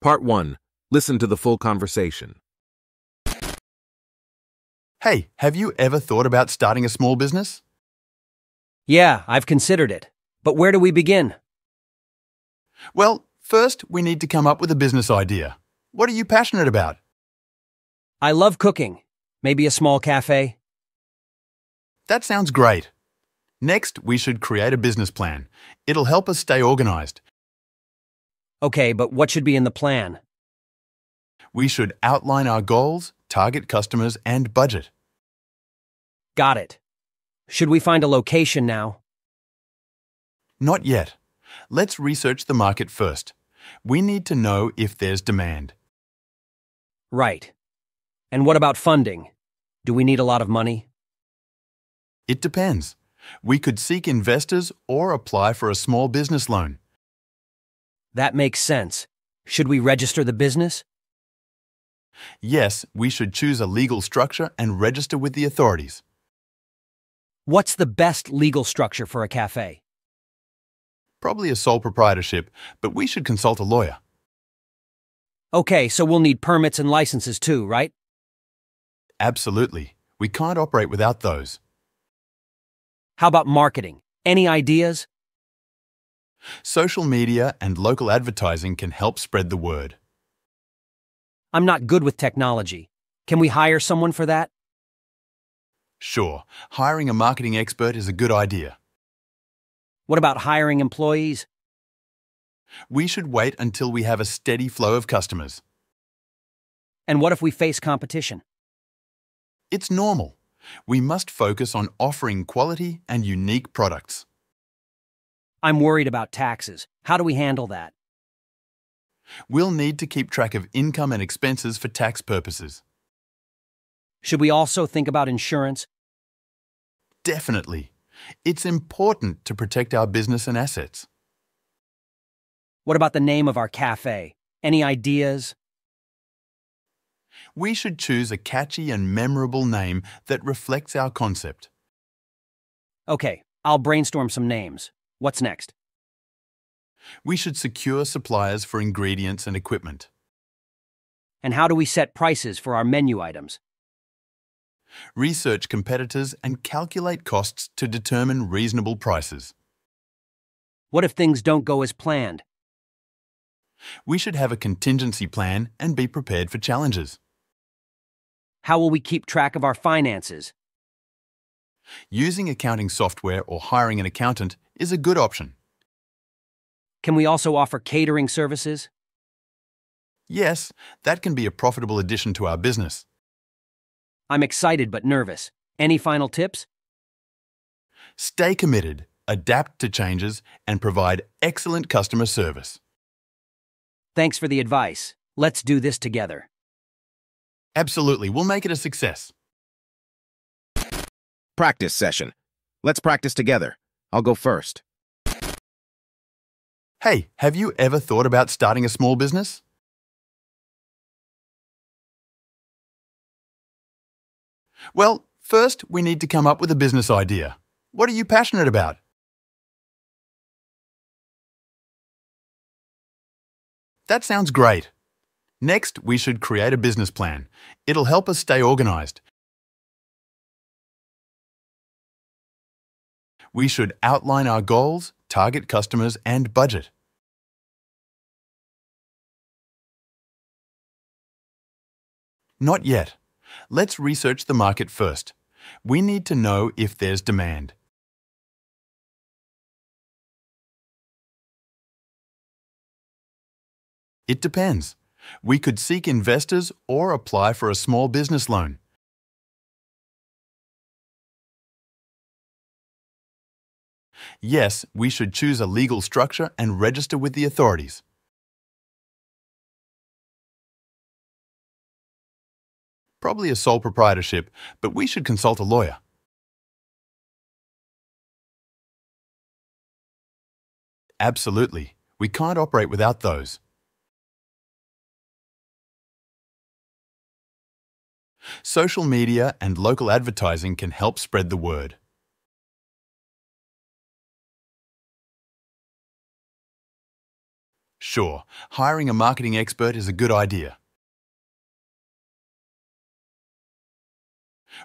Part 1. Listen to the full conversation. Hey, have you ever thought about starting a small business? Yeah, I've considered it. But where do we begin? Well, first, we need to come up with a business idea. What are you passionate about? I love cooking. Maybe a small cafe? That sounds great. Next, we should create a business plan. It'll help us stay organized. Okay, but what should be in the plan? We should outline our goals, target customers, and budget. Got it. Should we find a location now? Not yet. Let's research the market first. We need to know if there's demand. Right. And what about funding? Do we need a lot of money? It depends. We could seek investors or apply for a small business loan. That makes sense. Should we register the business? Yes, we should choose a legal structure and register with the authorities. What's the best legal structure for a cafe? Probably a sole proprietorship, but we should consult a lawyer. Okay, so we'll need permits and licenses too, right? Absolutely. We can't operate without those. How about marketing? Any ideas? Social media and local advertising can help spread the word. I'm not good with technology. Can we hire someone for that? Sure, hiring a marketing expert is a good idea. What about hiring employees? We should wait until we have a steady flow of customers. And what if we face competition? It's normal. We must focus on offering quality and unique products. I'm worried about taxes. How do we handle that? We'll need to keep track of income and expenses for tax purposes. Should we also think about insurance? Definitely. It's important to protect our business and assets. What about the name of our cafe? Any ideas? We should choose a catchy and memorable name that reflects our concept. Okay, I'll brainstorm some names. What's next? We should secure suppliers for ingredients and equipment. And how do we set prices for our menu items? Research competitors and calculate costs to determine reasonable prices. What if things don't go as planned? We should have a contingency plan and be prepared for challenges. How will we keep track of our finances? Using accounting software or hiring an accountant is a good option. Can we also offer catering services? Yes, that can be a profitable addition to our business. I'm excited but nervous. Any final tips? Stay committed, adapt to changes, and provide excellent customer service. Thanks for the advice. Let's do this together. Absolutely, we'll make it a success. Practice session. Let's practice together. I'll go first. Hey, have you ever thought about starting a small business? Well, first, we need to come up with a business idea. What are you passionate about? That sounds great. Next, we should create a business plan. It'll help us stay organized. We should outline our goals, target customers, and budget. Not yet. Let's research the market first. We need to know if there's demand. It depends. We could seek investors or apply for a small business loan. Yes, we should choose a legal structure and register with the authorities. Probably a sole proprietorship, but we should consult a lawyer. Absolutely. We can't operate without those. Social media and local advertising can help spread the word. Sure, hiring a marketing expert is a good idea.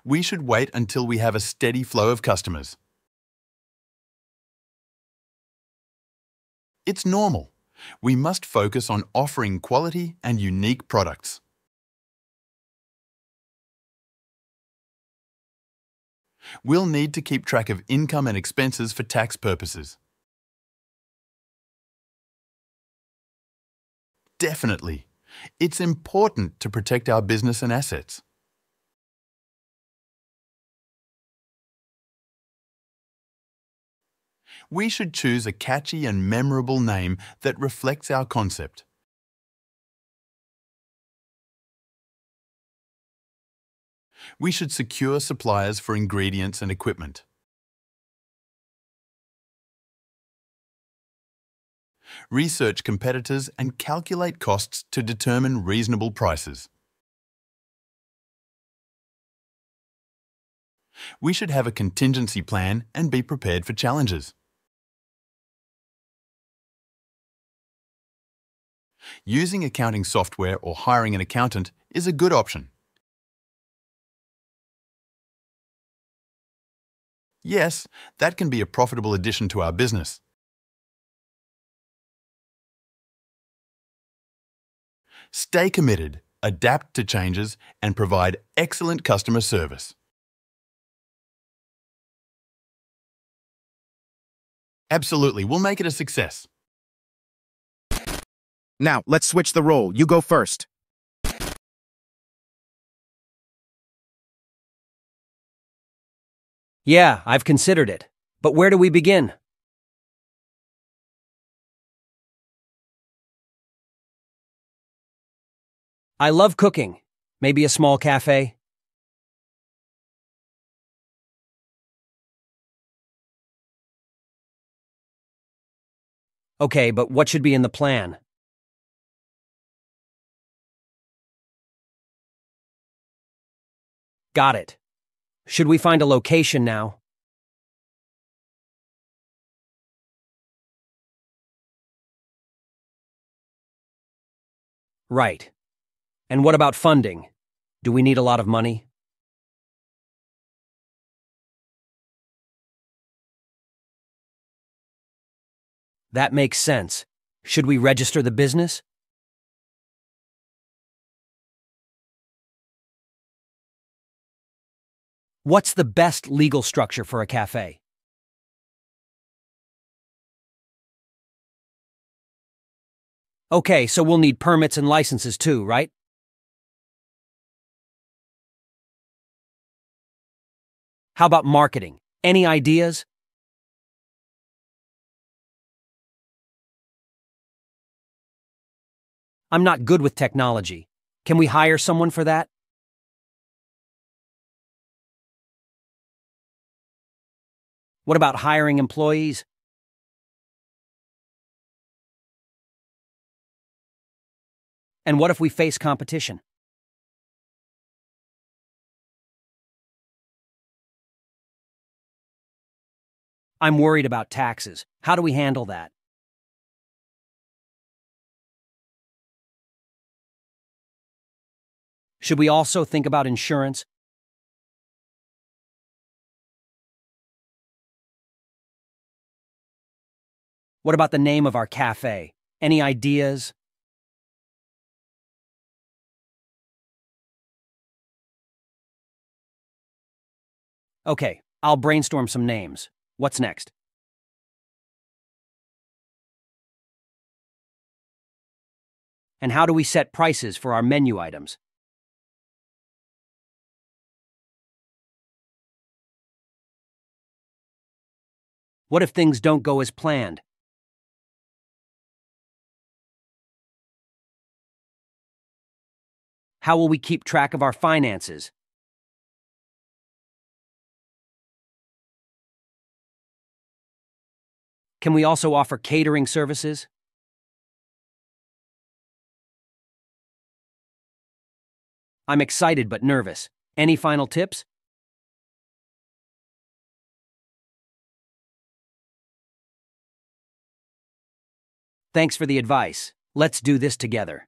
We should wait until we have a steady flow of customers. It's normal. We must focus on offering quality and unique products. We'll need to keep track of income and expenses for tax purposes. Definitely. It's important to protect our business and assets. We should choose a catchy and memorable name that reflects our concept. We should secure suppliers for ingredients and equipment. Research competitors and calculate costs to determine reasonable prices. We should have a contingency plan and be prepared for challenges. Using accounting software or hiring an accountant is a good option. Yes, that can be a profitable addition to our business. Stay committed, adapt to changes, and provide excellent customer service. Absolutely, we'll make it a success. Now, let's switch the role. You go first. Yeah, I've considered it. But where do we begin? I love cooking. Maybe a small cafe? Okay, but what should be in the plan? Got it. Should we find a location now? Right. And what about funding? Do we need a lot of money? That makes sense. Should we register the business? What's the best legal structure for a cafe? Okay, so we'll need permits and licenses too, right? How about marketing? Any ideas? I'm not good with technology. Can we hire someone for that? What about hiring employees? And what if we face competition? I'm worried about taxes. How do we handle that? Should we also think about insurance? What about the name of our cafe? Any ideas? Okay, I'll brainstorm some names. What's next? And how do we set prices for our menu items? What if things don't go as planned? How will we keep track of our finances? Can we also offer catering services? I'm excited but nervous. Any final tips? Thanks for the advice. Let's do this together.